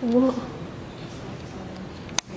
我